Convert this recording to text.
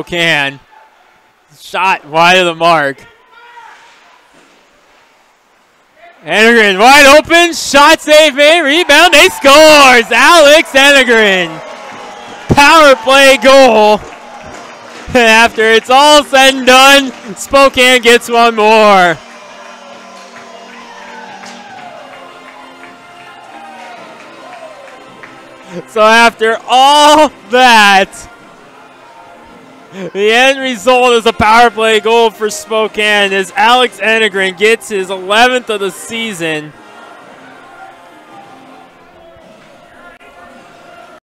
Spokane. Shot wide of the mark. Enegren wide open, shot save made, rebound, they scores! Alex Enegren. Power play goal. And after it's all said and done, Spokane gets one more. So after all that, the end result is a power play goal for Spokane as Alex Enegren gets his 11th of the season.